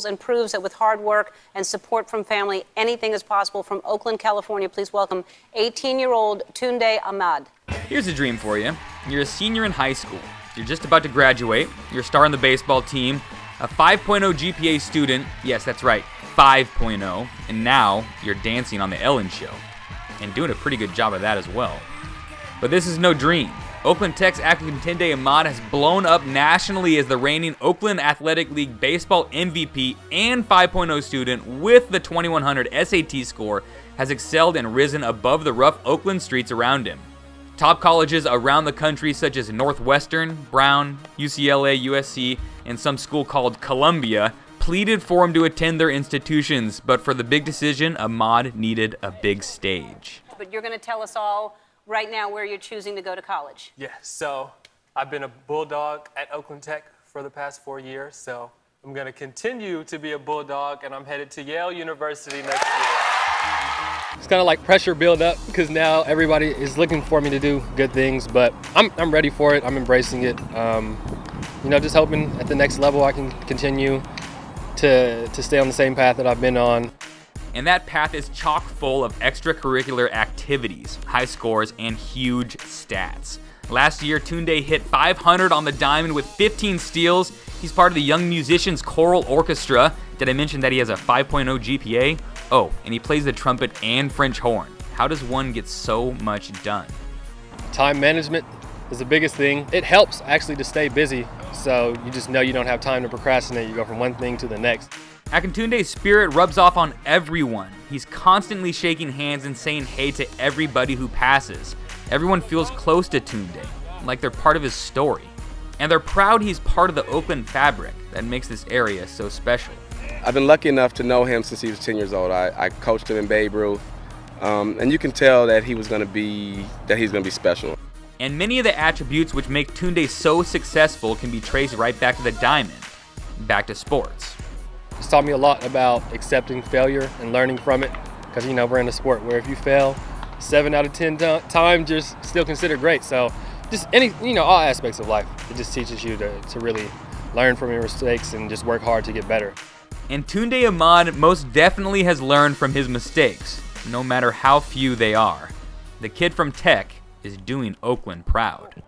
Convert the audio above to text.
schools and proves that with hard work and support from family, anything is possible. From Oakland, California, please welcome 18 year old Tunde Ahmad. Here's a dream for you you're a senior in high school, you're just about to graduate, you're a star on the baseball team, a 5.0 GPA student, yes, that's right, 5.0, and now you're dancing on The Ellen Show. And doing a pretty good job of that as well. But this is no dream. Oakland Tech's Akintunde Ahmad has blown up nationally as the reigning Oakland Athletic League Baseball MVP and 5.0 student with the 2100 SAT score has excelled and risen above the rough Oakland streets around him. Top colleges around the country, such as Northwestern, Brown, UCLA, USC, and some school called Columbia, pleaded for him to attend their institutions, but for the big decision, Ahmad needed a big stage. But you're going to tell us all right now where you're choosing to go to college. Yeah, so I've been a Bulldog at Oakland Tech for the past four years, so I'm going to continue to be a Bulldog, and I'm headed to Yale University next year. It's kind of like pressure build up because now everybody is looking for me to do good things, but I'm, I'm ready for it. I'm embracing it. Um, you know, just hoping at the next level I can continue to, to stay on the same path that I've been on. And that path is chock full of extracurricular activities, high scores, and huge stats. Last year, Tunde hit 500 on the diamond with 15 steals. He's part of the Young Musicians Choral Orchestra. Did I mention that he has a 5.0 GPA? Oh, and he plays the trumpet and French horn. How does one get so much done? Time management is the biggest thing. It helps actually to stay busy, so you just know you don't have time to procrastinate. You go from one thing to the next. Akintunde's spirit rubs off on everyone. He's constantly shaking hands and saying hey to everybody who passes. Everyone feels close to Tunde, like they're part of his story. And they're proud he's part of the Oakland fabric that makes this area so special. I've been lucky enough to know him since he was 10 years old. I, I coached him in Babe Ruth, um, and you can tell that he was going to be that he's going to be special. And many of the attributes which make Tunde so successful can be traced right back to the diamond, back to sports. It's taught me a lot about accepting failure and learning from it, because you know we're in a sport where if you fail, seven out of ten times you're still considered great. So just any you know all aspects of life, it just teaches you to, to really learn from your mistakes and just work hard to get better. And Tunde Ahmad most definitely has learned from his mistakes, no matter how few they are. The kid from Tech is doing Oakland proud.